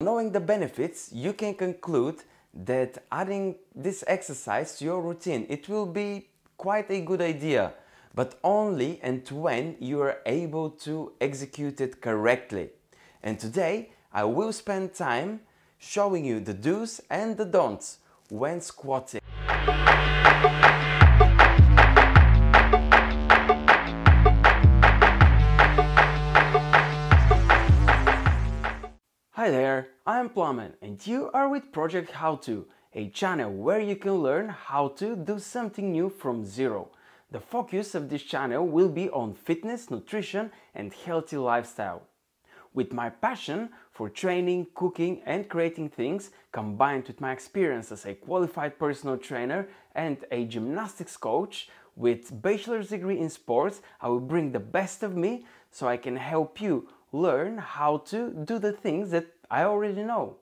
Knowing the benefits, you can conclude that adding this exercise to your routine, it will be quite a good idea, but only and when you are able to execute it correctly. And today I will spend time showing you the do's and the don'ts when squatting. I'm Plamen and you are with Project How To, a channel where you can learn how to do something new from zero. The focus of this channel will be on fitness, nutrition and healthy lifestyle. With my passion for training, cooking and creating things, combined with my experience as a qualified personal trainer and a gymnastics coach, with bachelor's degree in sports, I will bring the best of me so I can help you learn how to do the things that I already know.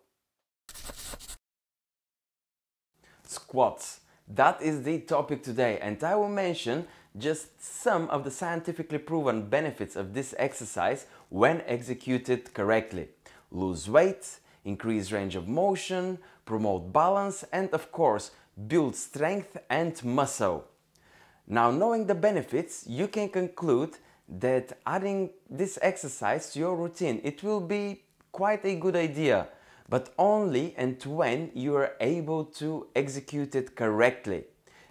Squats. That is the topic today and I will mention just some of the scientifically proven benefits of this exercise when executed correctly. Lose weight, increase range of motion, promote balance and of course build strength and muscle. Now knowing the benefits, you can conclude that adding this exercise to your routine, it will be quite a good idea, but only and when you are able to execute it correctly.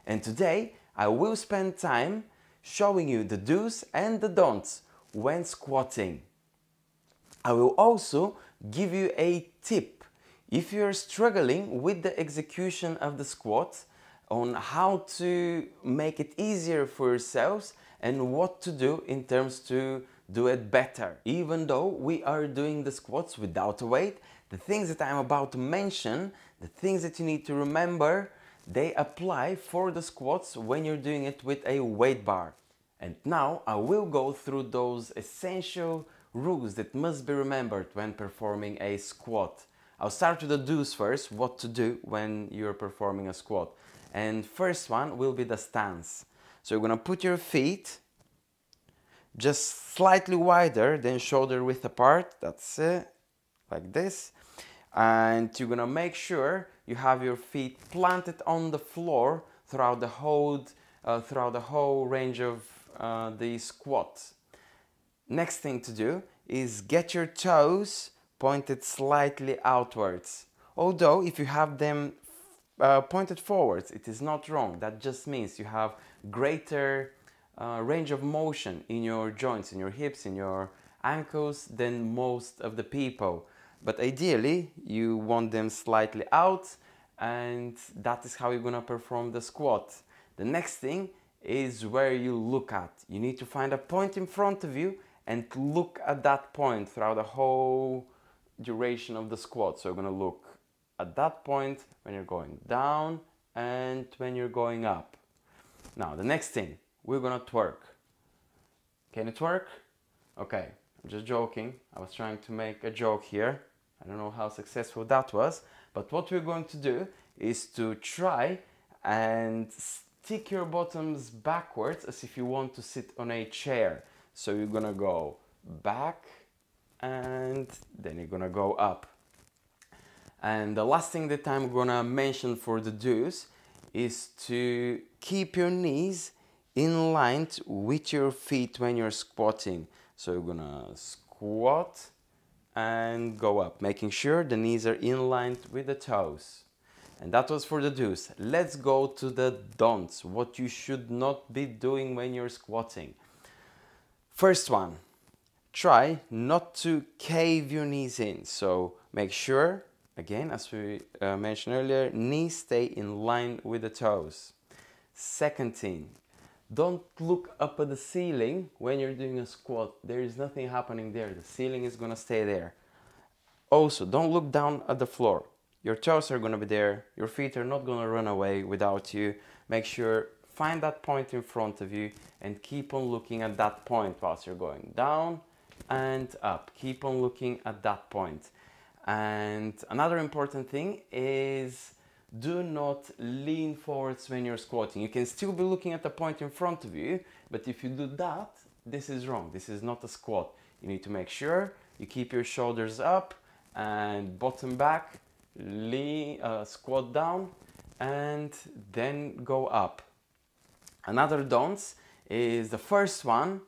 And today I will spend time showing you the do's and the don'ts when squatting. I will also give you a tip if you're struggling with the execution of the squat on how to make it easier for yourselves and what to do in terms to do it better. Even though we are doing the squats without a weight, the things that I'm about to mention, the things that you need to remember, they apply for the squats when you're doing it with a weight bar. And now I will go through those essential rules that must be remembered when performing a squat. I'll start with the do's first, what to do when you're performing a squat. And first one will be the stance. So you're gonna put your feet just slightly wider than shoulder width apart. That's it, like this. And you're gonna make sure you have your feet planted on the floor throughout the whole, uh, throughout the whole range of uh, the squat. Next thing to do is get your toes pointed slightly outwards. Although if you have them uh, pointed forwards, it is not wrong. That just means you have greater uh, range of motion in your joints, in your hips, in your ankles than most of the people. But ideally, you want them slightly out and that is how you're gonna perform the squat. The next thing is where you look at. You need to find a point in front of you and look at that point throughout the whole duration of the squat. So you're gonna look at that point when you're going down and when you're going up. Now, the next thing, we're gonna twerk. Can it work? Okay, I'm just joking. I was trying to make a joke here. I don't know how successful that was, but what we're going to do is to try and stick your bottoms backwards as if you want to sit on a chair. So you're gonna go back and then you're gonna go up. And the last thing that I'm gonna mention for the do's is to keep your knees in line with your feet when you're squatting. So you're gonna squat and go up, making sure the knees are in line with the toes. And that was for the do's. Let's go to the don'ts, what you should not be doing when you're squatting. First one, try not to cave your knees in. So make sure, again, as we uh, mentioned earlier, knees stay in line with the toes. Second thing, don't look up at the ceiling when you're doing a squat. There is nothing happening there. The ceiling is gonna stay there. Also, don't look down at the floor. Your toes are gonna be there. Your feet are not gonna run away without you. Make sure, find that point in front of you and keep on looking at that point whilst you're going down and up. Keep on looking at that point. And another important thing is do not lean forwards when you're squatting. You can still be looking at the point in front of you, but if you do that, this is wrong. This is not a squat. You need to make sure you keep your shoulders up and bottom back, lean, uh, squat down and then go up. Another don'ts is the first one.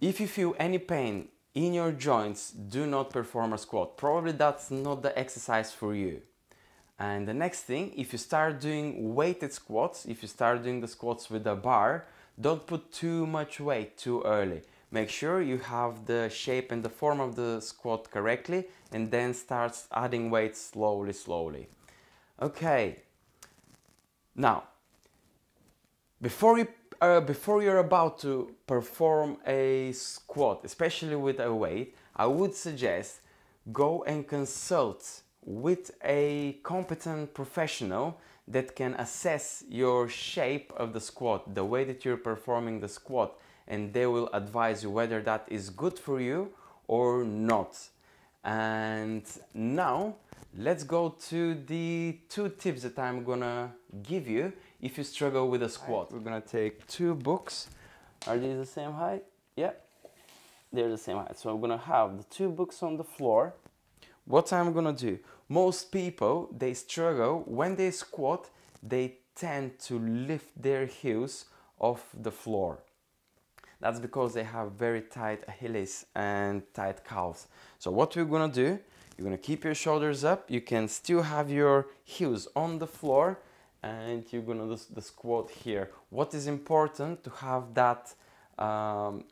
If you feel any pain in your joints, do not perform a squat. Probably that's not the exercise for you. And the next thing, if you start doing weighted squats, if you start doing the squats with a bar, don't put too much weight too early. Make sure you have the shape and the form of the squat correctly and then start adding weight slowly, slowly. Okay, now, before you uh, before you're about to perform a squat, especially with a weight, I would suggest go and consult with a competent professional that can assess your shape of the squat, the way that you're performing the squat, and they will advise you whether that is good for you or not. And now let's go to the two tips that I'm gonna give you if you struggle with a squat. We're gonna take two books. Are these the same height? Yeah, they're the same height. So I'm gonna have the two books on the floor. What I'm gonna do, most people, they struggle when they squat, they tend to lift their heels off the floor. That's because they have very tight Achilles and tight calves. So what we're gonna do, you're gonna keep your shoulders up. You can still have your heels on the floor and you're gonna do the squat here. What is important to have that um,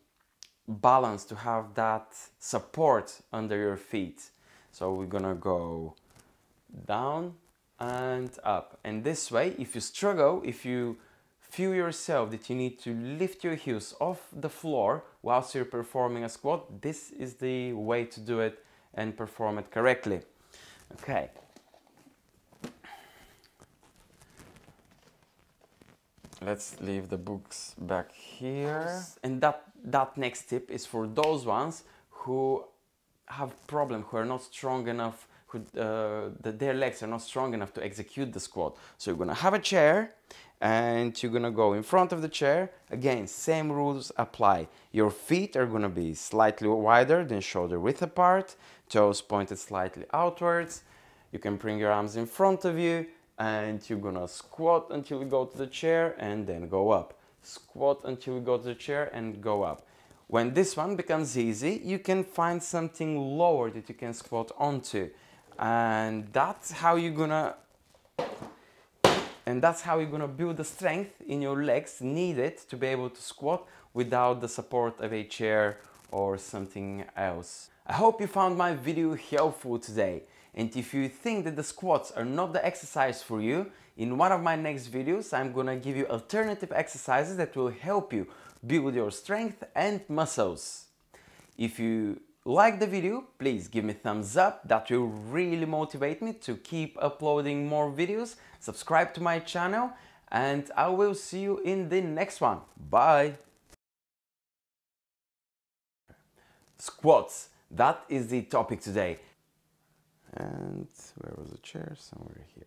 balance, to have that support under your feet. So we're gonna go down and up. And this way, if you struggle, if you feel yourself that you need to lift your heels off the floor whilst you're performing a squat, this is the way to do it and perform it correctly. Okay. Let's leave the books back here. And that, that next tip is for those ones who have problem, who are not strong enough, who, uh, that their legs are not strong enough to execute the squat. So you're gonna have a chair and you're gonna go in front of the chair. Again, same rules apply. Your feet are gonna be slightly wider than shoulder width apart, toes pointed slightly outwards. You can bring your arms in front of you and you're gonna squat until you go to the chair and then go up. Squat until you go to the chair and go up. When this one becomes easy, you can find something lower that you can squat onto. And that's how you're gonna and that's how you're gonna build the strength in your legs needed to be able to squat without the support of a chair or something else. I hope you found my video helpful today. And if you think that the squats are not the exercise for you, in one of my next videos I'm gonna give you alternative exercises that will help you build your strength and muscles. If you like the video, please give me thumbs up, that will really motivate me to keep uploading more videos. Subscribe to my channel and I will see you in the next one. Bye! Squats, that is the topic today. And where was the chair? Somewhere here.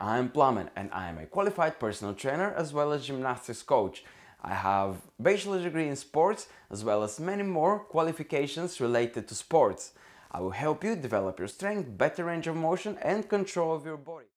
I'm Plamen and I am a qualified personal trainer as well as gymnastics coach. I have bachelor's degree in sports as well as many more qualifications related to sports. I will help you develop your strength, better range of motion and control of your body.